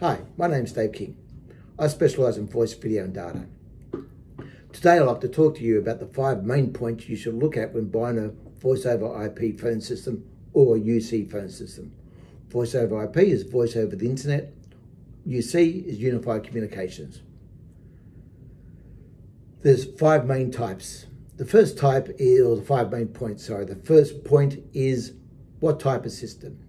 Hi, my name is Dave King. I specialise in voice, video and data. Today I'd like to talk to you about the five main points you should look at when buying a voice over IP phone system or a UC phone system. Voice over IP is voice over the internet. UC is unified communications. There's five main types. The first type is, or the five main points, sorry. The first point is what type of system.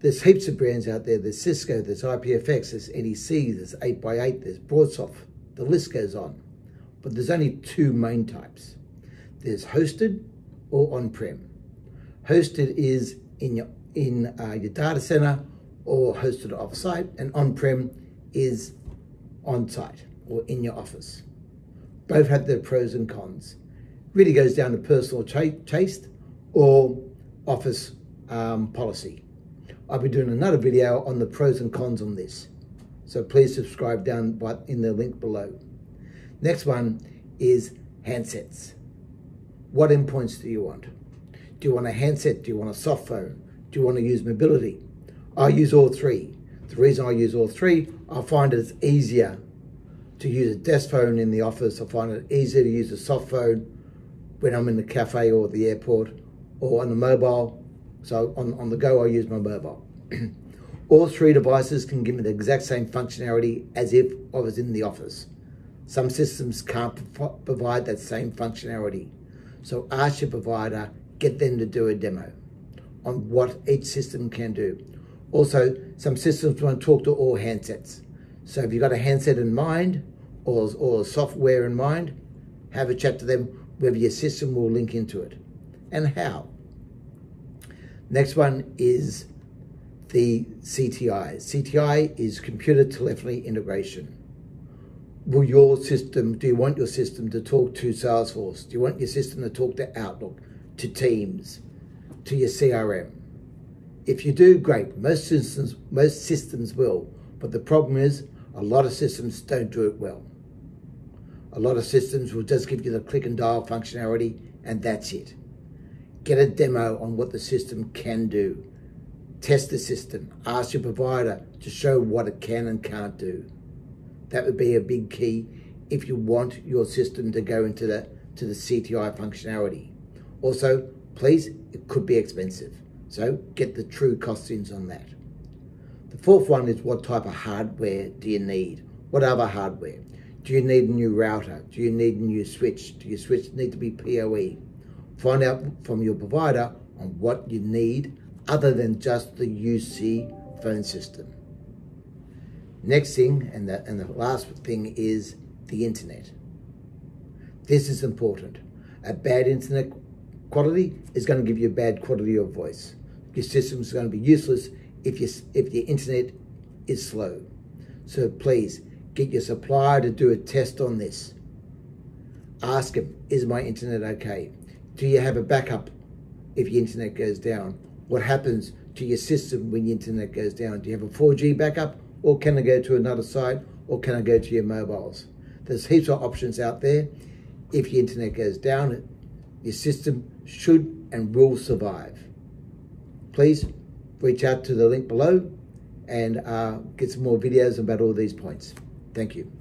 There's heaps of brands out there. There's Cisco, there's IPFX, there's NEC, there's 8x8, there's Broadsoft. The list goes on. But there's only two main types. There's hosted or on-prem. Hosted is in your in uh, your data center or hosted off-site, and on-prem is on-site or in your office. Both have their pros and cons. Really goes down to personal taste or office um, policy. I'll be doing another video on the pros and cons on this. So please subscribe down in the link below. Next one is handsets. What endpoints do you want? Do you want a handset? Do you want a soft phone? Do you want to use mobility? I use all three. The reason I use all three, I find it's easier to use a desk phone in the office. I find it easier to use a soft phone when I'm in the cafe or the airport or on the mobile so on, on the go, I use my mobile. All three devices can give me the exact same functionality as if I was in the office. Some systems can't provide that same functionality. So ask your provider, get them to do a demo on what each system can do. Also, some systems want to talk to all handsets. So if you've got a handset in mind or, or software in mind, have a chat to them whether your system will link into it and how. Next one is the CTI. CTI is computer telephony integration. Will your system, do you want your system to talk to Salesforce? Do you want your system to talk to Outlook, to Teams, to your CRM? If you do, great. Most systems, most systems will. But the problem is a lot of systems don't do it well. A lot of systems will just give you the click and dial functionality and that's it. Get a demo on what the system can do. Test the system. Ask your provider to show what it can and can't do. That would be a big key if you want your system to go into the to the CTI functionality. Also, please, it could be expensive. So get the true costings on that. The fourth one is what type of hardware do you need? What other hardware? Do you need a new router? Do you need a new switch? Do your switch need to be PoE? Find out from your provider on what you need other than just the UC phone system. Next thing, and the, and the last thing is the internet. This is important. A bad internet quality is going to give you a bad quality of voice. Your system is going to be useless if, you, if your internet is slow. So please, get your supplier to do a test on this. Ask him, is my internet okay? Do you have a backup if your internet goes down? What happens to your system when your internet goes down? Do you have a 4G backup or can I go to another site or can I go to your mobiles? There's heaps of options out there. If your internet goes down, your system should and will survive. Please reach out to the link below and uh, get some more videos about all these points. Thank you.